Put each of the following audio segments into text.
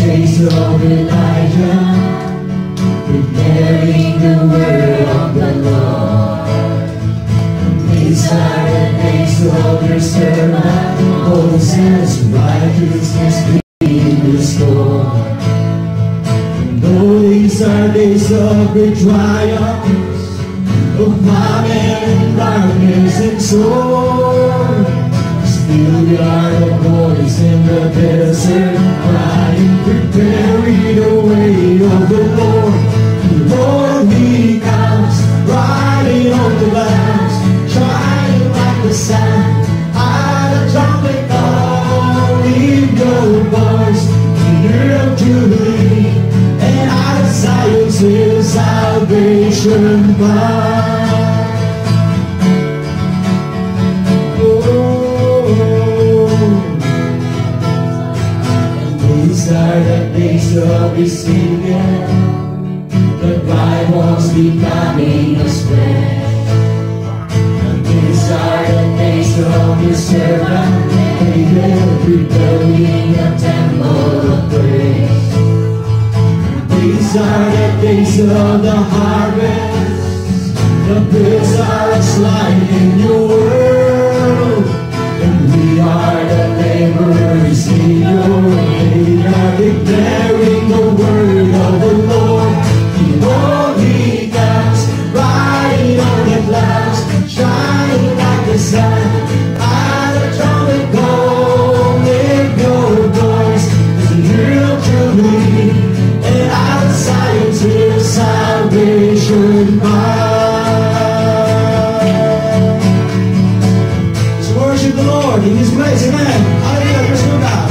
face of Elijah, preparing the word of the Lord. These are the days of your servant, Moses, righteousness being restored. These are days of great triumphs of famine, darkness, and sword. Still we are the voice in the desert crying, preparing the way of the Lord. Riding on the clouds, shining like the sun. At a of his The was becoming a spread. These are the days of his servant David, rebuilding a temple of praise. These are the days of the harvest. The bills are sliding in your world. And we are the laborers in your comes. So worship the Lord in His place, amen. Hallelujah, there's no God.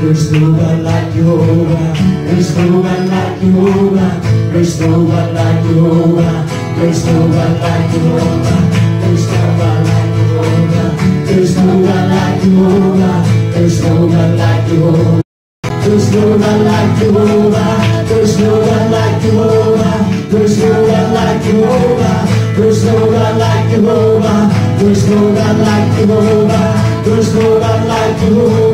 There's no God like Jehovah. There's no God like Jehovah. There's no God like Jehovah. There's no God like Jehovah. There's no God like Jehovah. There's no God like Jehovah. There's no God like Jehovah. There's no God like Jehovah. There's no God like Jehovah. There's no God like Jehovah. There's no God like Jehovah. There's no God like Jehovah. There's no God like Jehovah.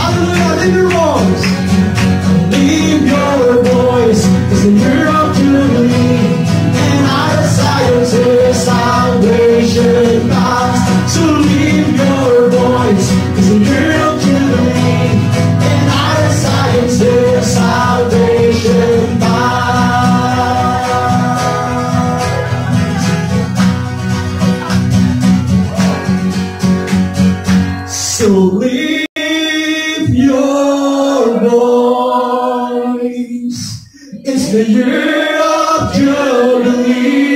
Hallelujah. Lift your voice. to lift your voice. It's the year of jubilee.